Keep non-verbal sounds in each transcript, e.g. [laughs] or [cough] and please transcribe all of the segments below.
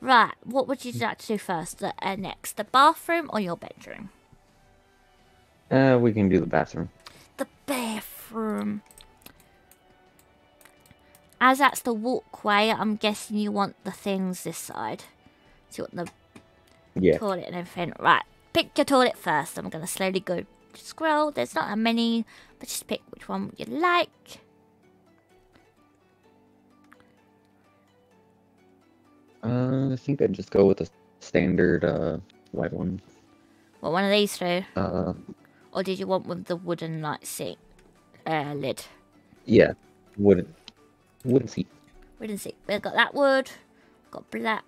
Right, what would you like to do first? The, uh, next, the bathroom or your bedroom? Uh, we can do the bathroom. The bathroom. As that's the walkway, I'm guessing you want the things this side. So you want the Yeah. toilet and everything. Right, pick your toilet first. I'm going to slowly go scroll. There's not that many, but just pick which one you like. Uh, I think I'd just go with the standard uh white one. What, one of these two? Uh, Or did you want with the wooden, like, seat uh, lid? yeah, wooden wooden seat. Wooden seat. We've got that wood, got black,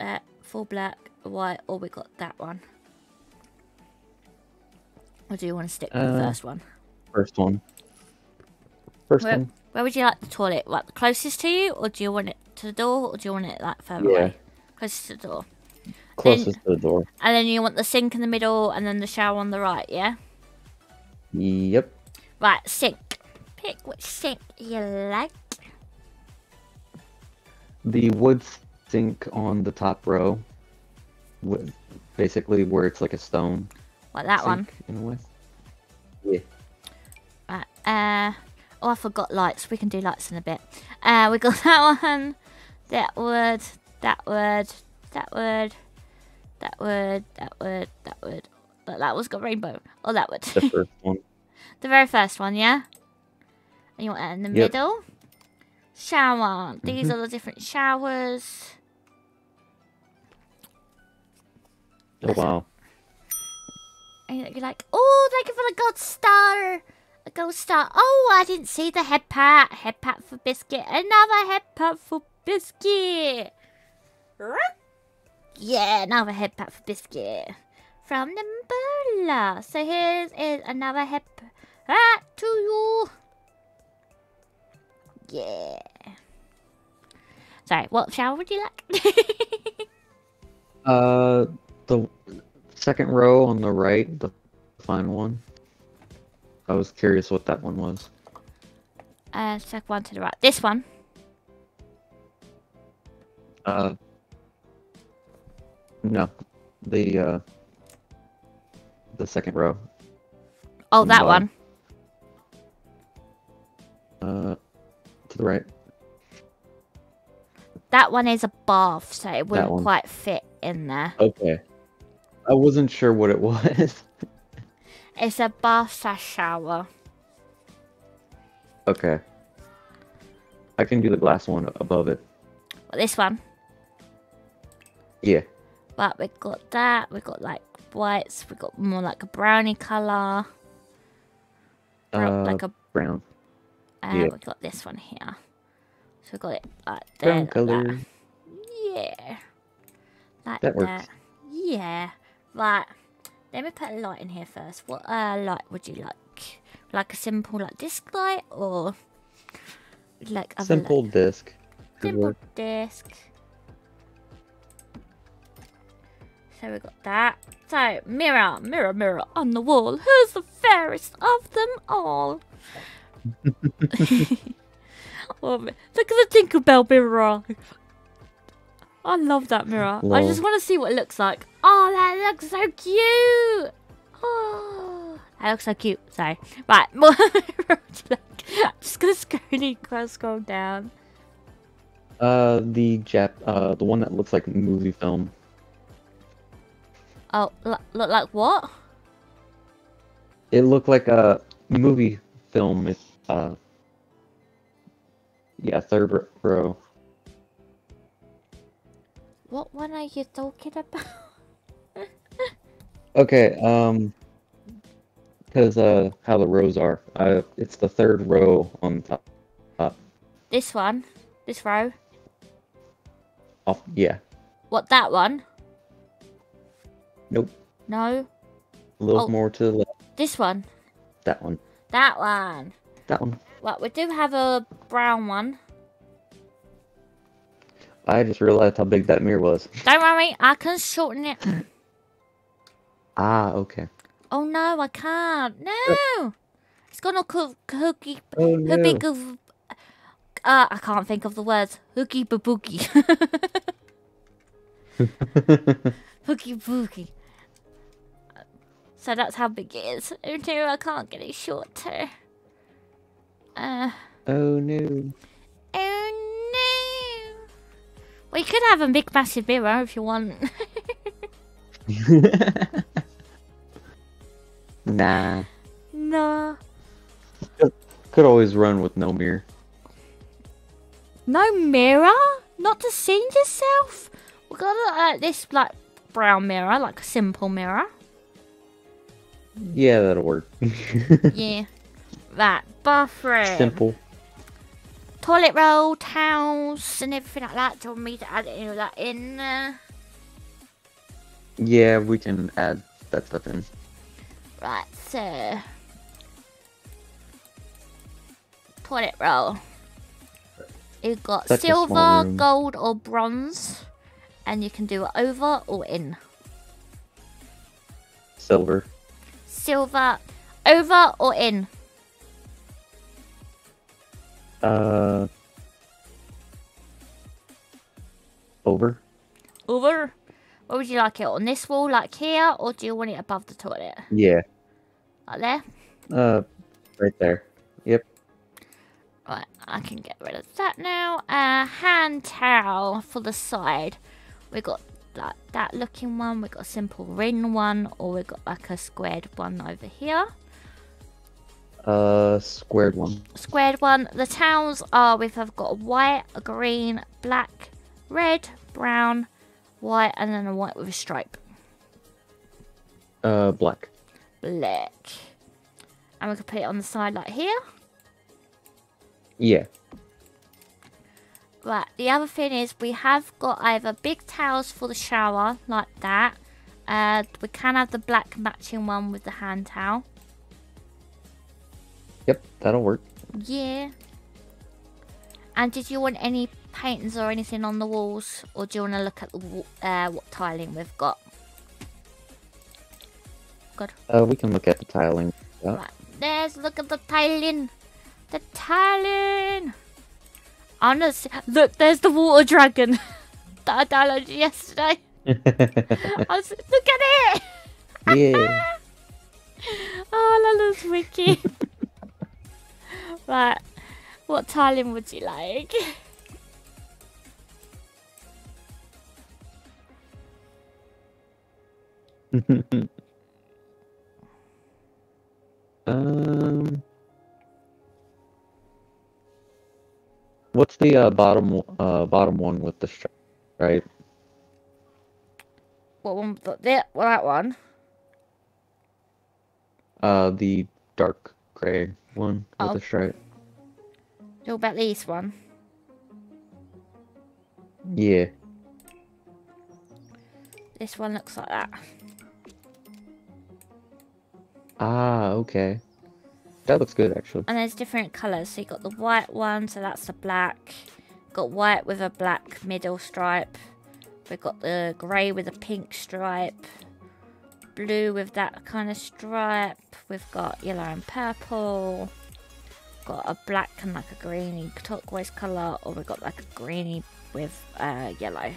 uh, full black, white, or we got that one. Or do you want to stick with the Uh, first one? First one. First Where, one. where would you like the toilet? Like the closest to you, or do you want it to the door, or do you want it like further Yeah. away? Closest to the door. Closest to the door. And then you want the sink in the middle, and then the shower on the right, yeah? Yep. Right, sink. Pick which sink you like. The wood sink on the top row. With basically where it's like a stone. Like that one. In a way. Yeah. Right, uh, oh, I forgot lights. We can do lights in a bit. Uh, we got [laughs] that one, that word, that word, that word, that word, that word, that word. But that one's got rainbow. Oh, that word. The first [laughs] one. the very first one, yeah? And you want that in the Yep. middle? Shower. These Mhm. are the different showers. Oh wow. And you're like, oh, thank you for the gold star. A gold star. Oh, I didn't see the head pat. Head pat for biscuit. Another head pat for biscuit. Yeah, another head pat for biscuit. From Nimbola. So here's is another head pat to you. Yeah. Sorry, what shower would you like? [laughs] Uh, the second row on the right, the final one. I was curious what that one was. uh, second one to the right. This one. Uh, no, the uh, the second row. Oh, that bottom. one. Uh, to the right. That one is a bath, so it wouldn't quite fit in there. Okay. I wasn't sure what it [laughs] was. It's a bath slash shower. okay. I can do the glass one above it. This one. Yeah. But we got that. We got like whites. We got more like a brownie color. Uh, like a. brown. Uh, yeah. We got this one here. So we got it like there. Brown like color. that. Yeah. Like That works. that. Yeah. Right. Let me put a light in here first. What uh, light would you like? Like a simple like disc light or like other light? Simple disc. Simple disc. So we got that. So mirror, mirror, mirror on the wall. Who's the fairest of them all? [laughs] oh, look at the Tinkerbell mirror. I love that mirror. I just want to see what it looks like. Oh, that looks so cute. Oh, that looks so cute. Sorry. Right. [laughs] I'm just gonna scroll, scroll down. Uh, the Jap, uh, the one that looks like movie film. Oh, look, like what? It looked like a movie film. It's uh, yeah, third row. What one are you talking about? [laughs] Okay, um, because uh, how the rows are. Uh, it's the third row on top. Top. This one? This row? Oh, yeah. What, that one? Nope. No? A little Oh. more to the left. This one? That one. That one. That one. Well, we do have a brown one. I just realized how big that mirror was. Don't worry, I can shorten it. [clears throat] Ah, okay. Oh no, I can't. No! It's gonna cook cookie. Oh Her big of. uh, I can't think of the words. Hooky babooky. [laughs] [laughs] Hooky booky. So that's how big it is. Oh no, I can't get it shorter. Uh, oh no. oh no. Well, you could have a big massive mirror if you want. [laughs] nah. Nah. Could always run with no mirror. No mirror? Not to see yourself? We got uh, this like brown mirror, like a simple mirror. Yeah, that'll work. [laughs] yeah. That bathroom. Simple. Toilet roll, towels, and everything like that. Do you want me to add any of that in? Uh, Yeah, we can add that stuff in. right, so. Toilet roll. You've got Such silver, gold, or bronze. And you can do it over or in. Silver. Silver, over or in. Uh. Over. Over. Where would you like it? On this wall, like here, or do you want it above the toilet? Yeah. Like there? Uh, right there. Yep. Right, I can get rid of that now. Uh, hand towel for the side. We got like that looking one. We've got a simple ring one, or we've got like a squared one over here. Uh, squared one. Squared one. The towels are we've have got a white, a green, black, red, brown, white, and then a white with a stripe. Uh, black. Black. And we can put it on the side like here. Yeah. Right, the other thing is we have got either big towels for the shower, like that. Uh, we can have the black matching one with the hand towel. Yep, that'll work. Yeah. And did you want any paintings or anything on the walls? Or do you want to look at the, uh, what tiling we've got? Good. Uh, we can look at the tiling. Yeah. Right, there's, look at the tiling. The tiling. Honest, look, there's the water dragon [laughs] that I downloaded yesterday. [laughs] I was, look at it! yeah. [laughs] Oh, that looks wicked. right, what tiling would you like? um. What's the uh, bottom uh bottom one with the stripe? Right. What one? That, well, that one. Uh, the dark gray one with Oh. the stripe. What about this one? Yeah. This one looks like that. Ah, okay. That looks good actually. And there's different colours. So you got the white one, so that's the black. Got white with a black middle stripe. We've got the grey with a pink stripe. Blue with that kind of stripe. We've got yellow and purple. Got a black and like a greeny turquoise colour. Or we've got like a greeny with uh, yellow.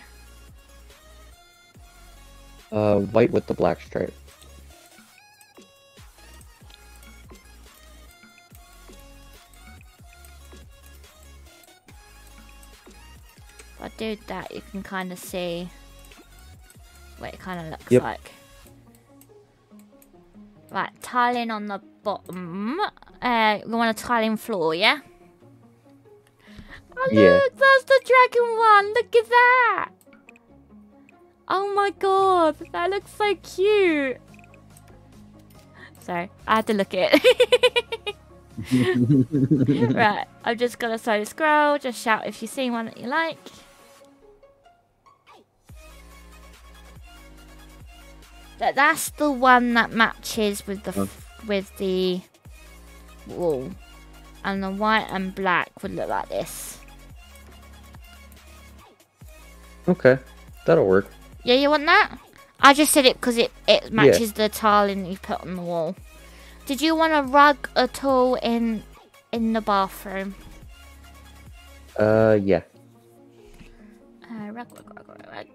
Uh, white with the black stripe. Do that, you can kind of see what it kind of looks Yep. like. Right, tiling on the bottom. Uh, you want a tiling floor, yeah? Oh, Yeah. look, that's the dragon one. Look at that. Oh my god, that looks so cute. Sorry, I had to look at it. [laughs] [laughs] right, I'm just gonna slowly scroll. Just shout if you see one that you like. That that's the one that matches with the f- with the wall, and the white and black would look like this. Okay, that'll work. Yeah, you want that? I just said it because it, it matches the tiling you put on the wall. Did you want a rug at all in in the bathroom? Uh, yeah. Uh, rug, rug, rug, rug, rug.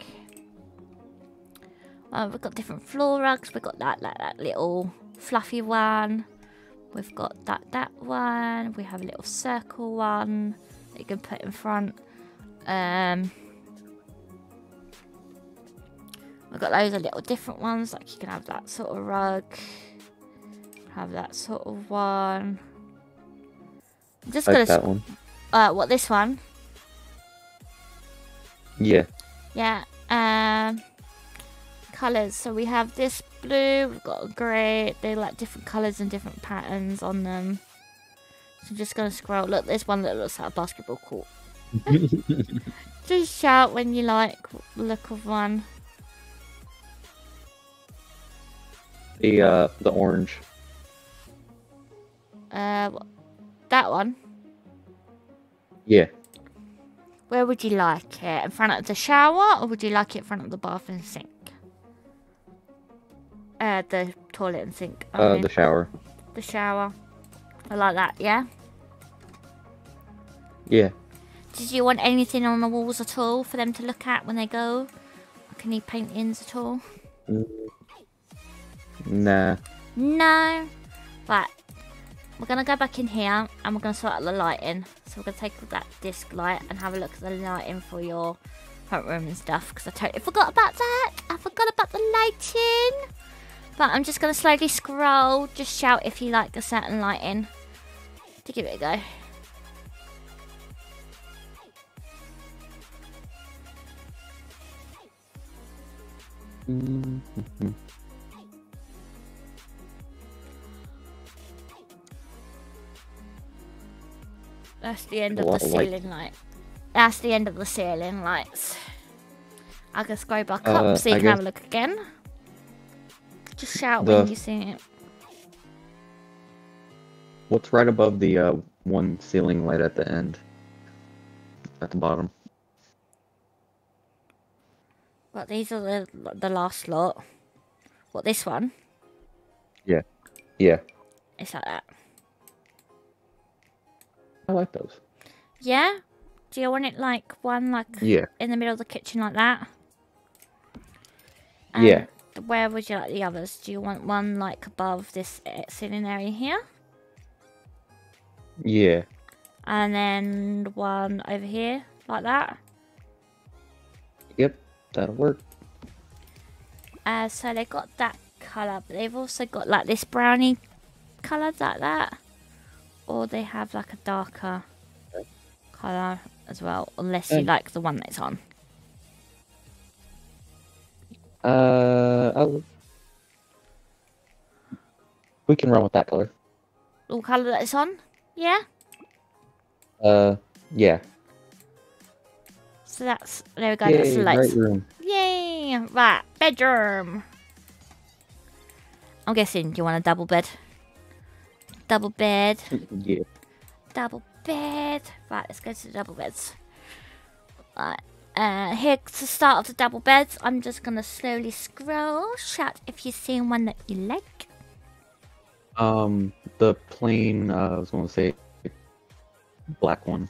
Well, we've got different floor rugs. We've got that, that, that little fluffy one. We've got that, that one. We have a little circle one that you can put in front. Um, we've got loads of little different ones. Like you can have that sort of rug. Have that sort of one. I'm just I gonna. like that one. Uh, what this one? Yeah. Yeah. Um, colors. So we have this blue. We've got a grey. They like different colors and different patterns on them. So I'm just gonna scroll. Look, there's one that looks like a basketball court. [laughs] Just shout when you like the look of one. the uh, the orange. Uh, that one. Yeah. Where would you like it? In front of the shower, or would you like it in front of the bathroom sink? Uh, the toilet and sink. I Uh, mean. the shower. the shower. I like that, yeah? Yeah. Did you want anything on the walls at all for them to look at when they go? Like any paintings at all? Nah. No. Right. We're gonna go back in here and we're gonna sort out the lighting. So we're gonna take that disc light and have a look at the lighting for your front room and stuff. Because I totally forgot about that. I forgot about the lighting. But I'm just gonna slowly scroll. Just shout if you like a certain lighting. To give it a go. That's the end of the of light. ceiling light. That's the end of the ceiling lights. I can scroll back up Uh, so you I can have a look again. Just shout The- when you see it. What's right above the uh, one ceiling light at the end? At the bottom. Well, these are the the last lot. What this one? Yeah. Yeah. It's like that. I like those. Yeah? Do you want it like one like Yeah. in the middle of the kitchen like that? Yeah. Where would you like the others? Do you want one like above this uh, ceiling area here? Yeah. And then one over here, like that? Yep. That'll work. Uh, so they got that colour, but they've also got like this brownie colour like that. Or they have like a darker colour as well, unless you Um, like the one that's on. Uh, I'll... we can run with that color. The colour that is on? Yeah? Uh, yeah. So that's, there we go, that's the lights. right room. Yay! Right, bedroom. I'm guessing you want a double bed? Double bed, [laughs] yeah. double bed. Right, let's go to the double beds. Right, uh, here's the start of the double beds. I'm just gonna slowly scroll. Shout if you've seen one that you like. Um, the plain, uh, I was gonna say, black one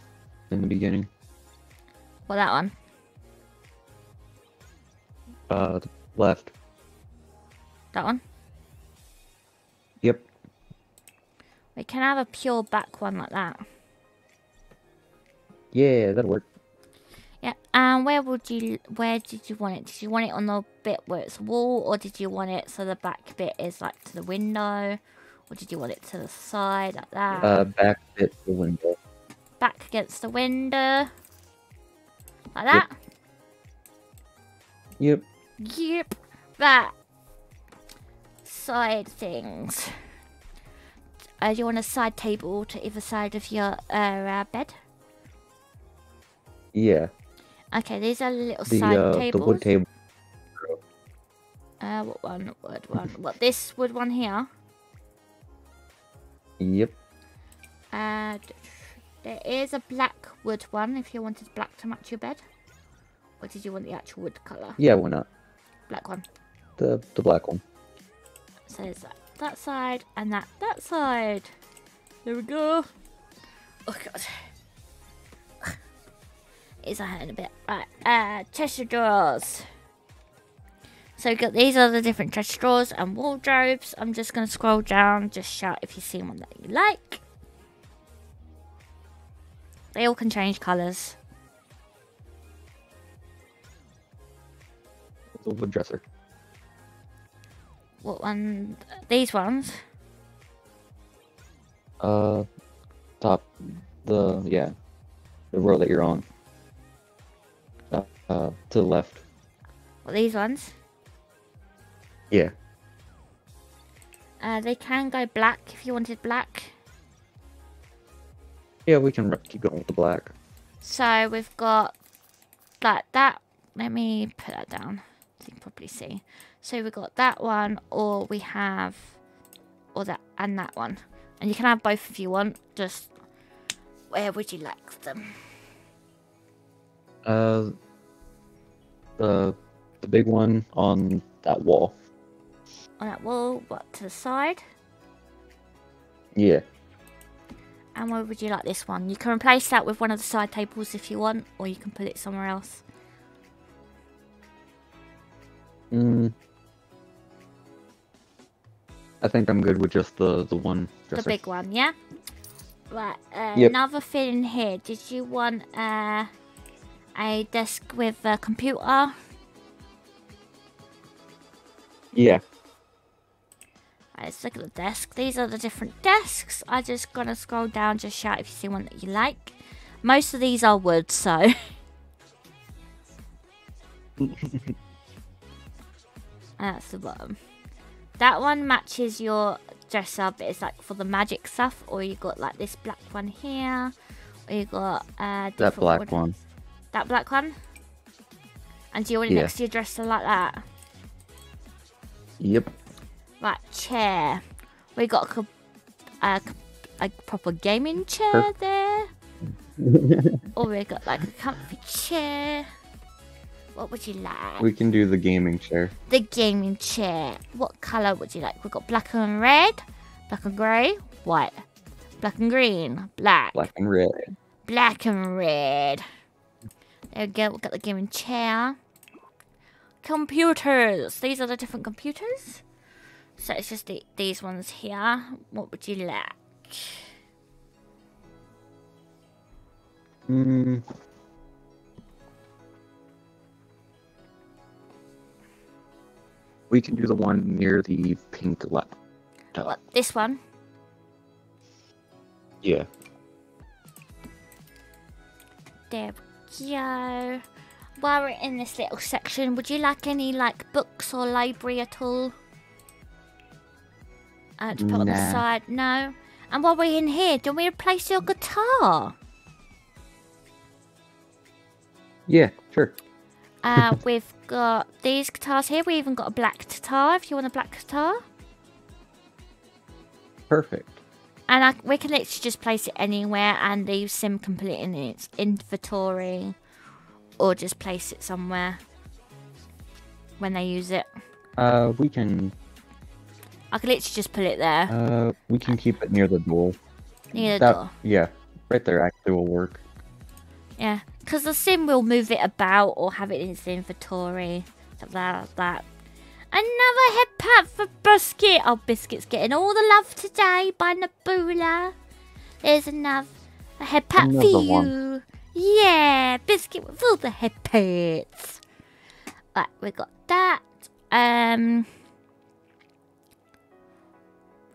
in the beginning. Well, that one. Uh, left. That one. Yep. We can have a pure back one like that. Yeah, that'll work. Yeah. And where would you? Where did you want it? Did you want it on the bit where it's wall, or did you want it so the back bit is like to the window, or did you want it to the side like that? Uh, back bit the window. back against the window, like that. Yep. Yep. That side things. Uh, do you want a side table to either side of your uh, uh, bed? Yeah. Okay, these are little The side uh, the wood table. Uh, what one? Wood one? what this wood one here? Yep. Uh, there is a black wood one if you wanted black to match your bed. Or did you want the actual wood colour? Yeah, why not? Black one. The the black one. So there's that, that side and that that side. There we go. Oh god. Is I in a bit. Right. Uh, treasure drawers. So we've got these are the different treasure drawers and wardrobes. I'm just going to scroll down. Just shout if you see one that you like. They all can change colours. The wood dresser. What one? These ones. Uh, top, the yeah, the row that you're on. Uh, to the left. These ones? Yeah. Uh, they can go black if you wanted black. Yeah, we can keep going with the black. So we've got like that. Let me put that down so you can probably see. So we've got that one, or we have, or that and that one. And you can have both if you want. Just where would you like them? Uh, the the big one on that wall. On that wall, what to the side? Yeah. And where would you like this one? You can replace that with one of the side tables if you want, or you can put it somewhere else. Mm. I think I'm good with just the the one dresser. The big one, yeah? Right, uh, Yep. another thing in here. Did you want uh, a desk with a computer? Yeah. Right, let's look at the desk. These are the different desks. I just gonna scroll down, just shout if you see one that you like. Most of these are wood, so. [laughs] That's the bottom. That one matches your dresser, but it's like for the magic stuff. Or you got like this black one here. Or you got uh, That black one. That black one. And do you want it Yeah. next to your dresser like that? Yep. Right, chair. We got a, a, a proper gaming chair Perfect. there. [laughs] or we got like a comfy chair. What would you like? we can do the gaming chair. the gaming chair. What colour would you like? We've got black and red, black and grey, white, black and green, black, Black and red. black and red. There we go. We've got the gaming chair. Computers. These are the different computers. So it's just the, these ones here. What would you like? Mm. We can do the one near the pink laptop. What, this one? Yeah. There go. While we're in this little section, would you like any like books or library at all? Uh, to put on the side? No. And while we're in here, do we replace your guitar? Yeah, sure. Uh, [laughs] we've got these guitars here. We even got a black guitar if you want a black guitar. Perfect. And I, we can literally just place it anywhere and leave Sim complete in its inventory. Or just place it somewhere when they use it. Uh, we can I can literally just put it there uh we can keep it near the door. near the That door. yeah, right there actually will work. Yeah, because the sim will move it about or have it in its inventory, like that. Another head pat for Biscuit. Oh, Biscuit's getting all the love today by Nabula. There's another a head pat for you. one. Yeah, Biscuit with all the head pats. Right, we got that. Um,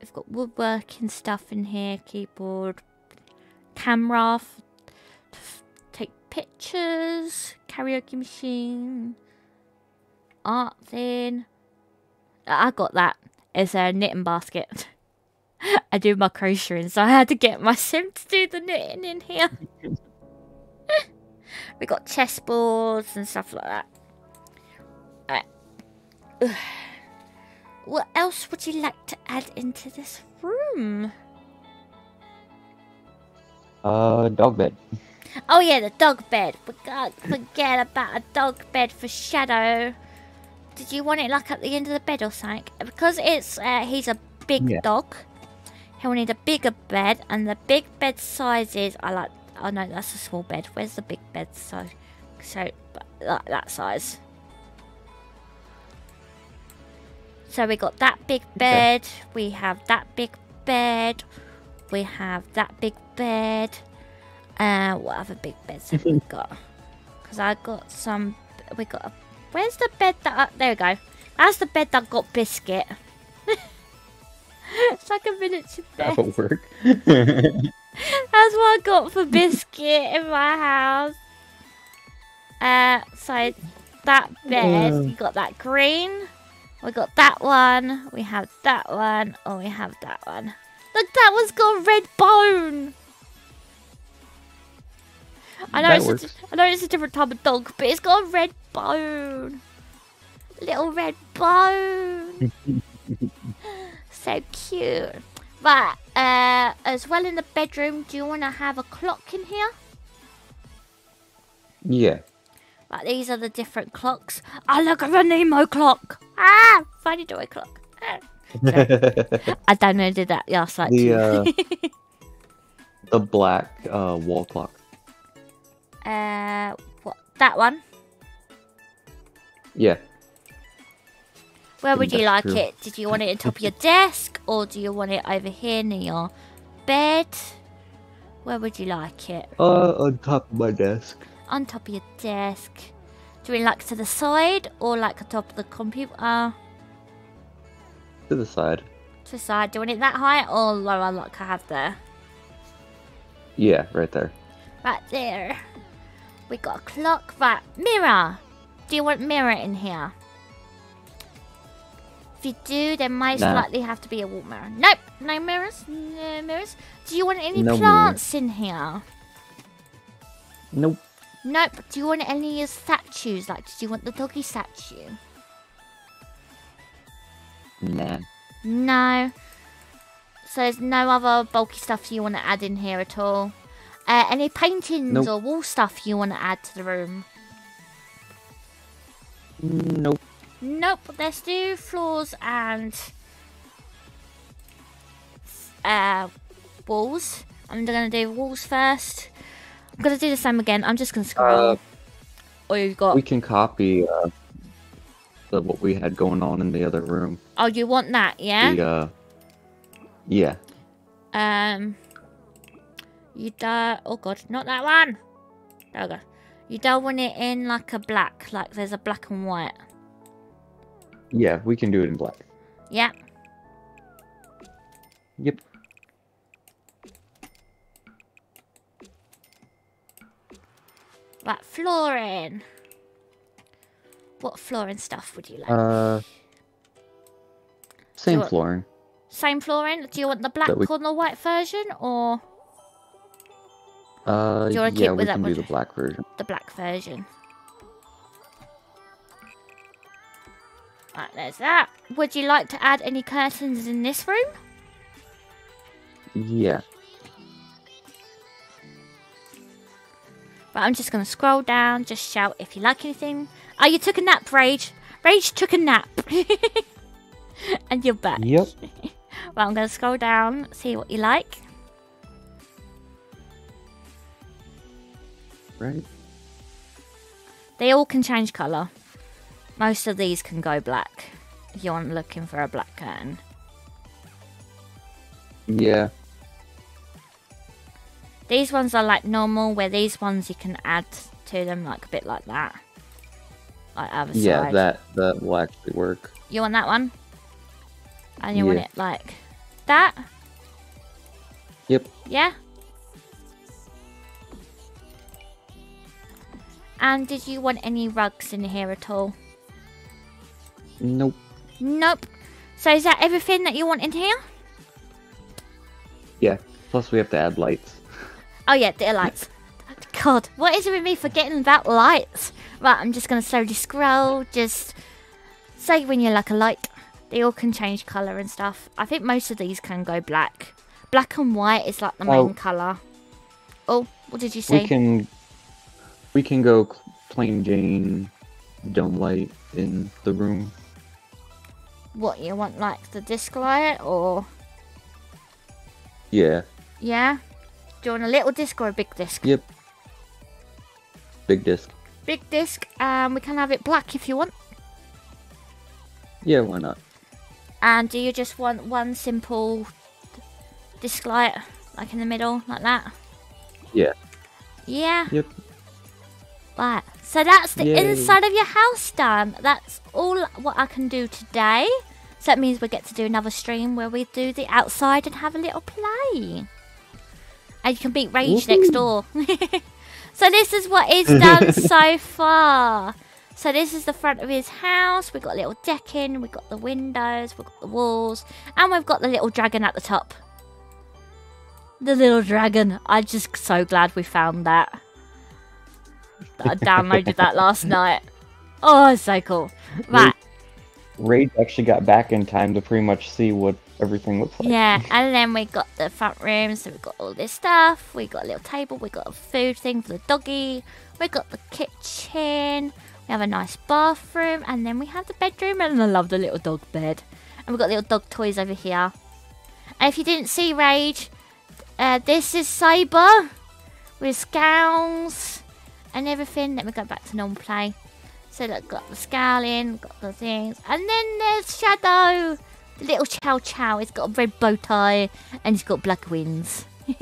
we've got woodworking stuff in here, keyboard, camera, take pictures, karaoke machine, art thing. I got that. It's a knitting basket. [laughs] I do my crocheting, so I had to get my sim to do the knitting in here. [laughs] we got chessboards and stuff like that. [sighs] What else would you like to add into this room? Uh, dog bed. Oh yeah, the dog bed. We can't forget about a dog bed for Shadow. Did you want it like at the end of the bed or something? Because it's uh, he's a big Yeah. dog. He'll need a bigger bed, and the big bed sizes I like. Oh no, that's a small bed. Where's the big bed? So, so like that size. So we got that big bed. We have that big bed. We have that big bed. Uh, what other big beds have we [laughs] got? Because I got some. We got. A, where's the bed that? I, there we go. That's the bed that got biscuit. [laughs] it's like a miniature bed. That'll work. [laughs] That's what I got for biscuit in my house. Uh, so that bed, Yeah. you got that green. We got that one. We have that one. Oh, we have that one. Look, that one's got a red bone. I know That it's a, works. I know it's a different type of dog, but it's got a red bone. Little red bone. [laughs] so cute. Right, uh, as well in the bedroom, do you want to have a clock in here? Yeah. Right, these are the different clocks. Oh, look at the Nemo clock. Ah, funny toy clock. Ah. the [laughs] I downloaded that last night. too. uh, [laughs] the black uh, wall clock. Uh, what? That one. Yeah. Where would you like it? Did you want it on top of your desk, or do you want it over here near your bed? Where would you like it? Uh, on top of my desk. On top of your desk. Do you like to the side or like on top of the computer? To the side. To the side. Do you want it that high or lower like I have there? Yeah, right there. Right there. We got a clock. Right, mirror. Do you want mirror in here? If you do, there might Nah. likely have to be a wall mirror. Nope, no mirrors. No mirrors. Do you want any No plants in here? Nope. Nope. Do you want any statues? Like, did you want the doggy statue? Nah. No. So there's no other bulky stuff you want to add in here at all. Uh, any paintings Nope. or wall stuff you want to add to the room? Nope. Nope. Let's do floors and uh, walls. I'm gonna do walls first. I'm gonna do the same again. I'm just gonna scroll. Uh, oh, you've got. We can copy uh, the, what we had going on in the other room. Oh, you want that? Yeah. The, uh, yeah. Um, you don't. Oh god, not that one. There we go. You don't want it in like a black, like there's a black and white. Yeah, we can do it in black. Yeah. Yep. Right, flooring. What flooring stuff would you like? Uh, same what- flooring. Same flooring. Do you want the black we- or the white version, or Uh, Do you wanna yeah, keep we with that can one? do the black version. the black version? Right, there's that. Would you like to add any curtains in this room? Yeah. But I'm just going to scroll down, just shout if you like anything. Oh, you took a nap, Rage. Rage took a nap. [laughs] and you're back. Yep. [laughs] Well, I'm going to scroll down, see what you like. Right. They all can change colour. Most of these can go black if you want looking for a black curtain. Yeah. These ones are like normal, where these ones you can add to them like a bit like that. Like other Yeah, side. that that will actually work. You want that one? And you want it like that? Yep. Yeah? And did you want any rugs in here at all? Nope. Nope. So is that everything that you want in here? Yeah. Plus, we have to add lights. Oh yeah, the lights. God, what is it with me forgetting about lights? Right, I'm just gonna slowly scroll. Just say when you like a light. They all can change colour and stuff. I think most of these can go black. Black and white is like the Oh. main colour. Oh, what did you say? We can we can go plain Jane dome light in the room. What you want, like the disc light or Yeah. yeah? Do you want a little disc or a big disc? Yep. Big disc. Big disc. Um, we can have it black if you want. Yeah, why not? And do you just want one simple disc light, like in the middle, like that? Yeah. Yeah. Yep. Right. So that's the Yay. inside of your house done. That's all what I can do today. So that means we get to do another stream where we do the outside and have a little play. And you can beat Rage next door. [laughs] so this is what is [laughs] done so far. So this is the front of his house. We've got a little decking, we've got the windows, we've got the walls, and we've got the little dragon at the top. The little dragon. I'm just so glad we found that. I downloaded that last night. Oh, it's so cool. Right. Rage actually got back in time to pretty much see what everything looks like. Yeah, and then we got the front room, so we've got all this stuff. We got a little table, we got a food thing for the doggy. We got the kitchen. We have a nice bathroom, and then we have the bedroom, and I love the little dog bed. And we've got little dog toys over here. And if you didn't see Rage, uh, this is Cyber with scowls and everything. Let me go back to normal play. So look, got the scowling, got the things, and then there's Shadow. The little Chow Chow. He's got a red bow tie and he's got black wings. [laughs]